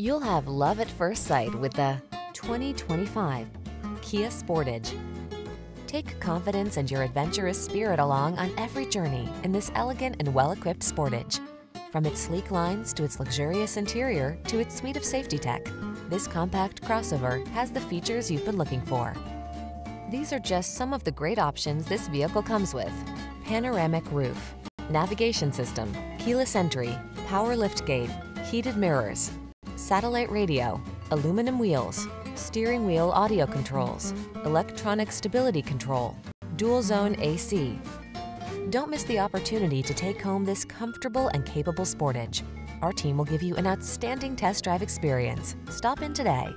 You'll have love at first sight with the 2025 Kia Sportage. Take confidence and your adventurous spirit along on every journey in this elegant and well-equipped Sportage. From its sleek lines to its luxurious interior to its suite of safety tech, this compact crossover has the features you've been looking for. These are just some of the great options this vehicle comes with. Panoramic roof, navigation system, keyless entry, power liftgate, heated mirrors, satellite radio, aluminum wheels, steering wheel audio controls, electronic stability control, dual zone AC. Don't miss the opportunity to take home this comfortable and capable Sportage. Our team will give you an outstanding test drive experience. Stop in today.